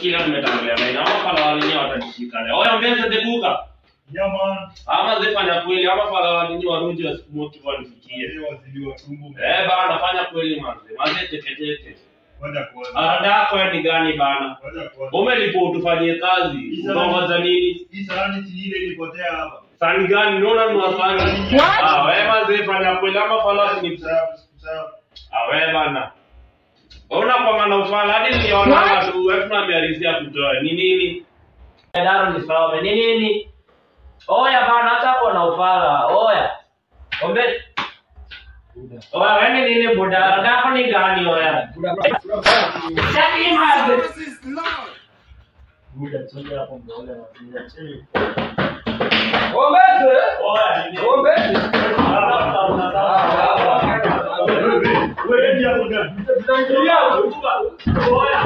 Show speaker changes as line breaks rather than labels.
tumetangulia na ama pala walinyi watajishika leo. Oya mbeza teguka.
Yeah, man.
Ama zifanya kweli ama pala walinyi warudi wasimoki wanifikie.
Leo wazidi wa tumbo.
Eh bana nafanya kweli manze. Manze tete tete.
Ngoja kwanza.
Arada yako ni gani bana? Umelipo utufanyie kazi. Unaongoza nini?
Hii sahani si ile ilipotea hapa.
Sani gani? Unaona ni wasani. Ah, wewe manze fanya kweli ama pala ni
Sawa, sawa.
Ah, wewe bana. Una kwa maana ufala hadi niliona watu wewe tunaambia kutoa. Ni nini?
Daro sawa. Ni nini? Oya bana hata kwa na ufala. Oya. Ombe. Oya wewe ni nini buda? Dako ni gani oya? Shaki maze. Buda chonja hapo mbele na buda chini.
Wewe ndio hapo gani?
Tunaingia. Oya.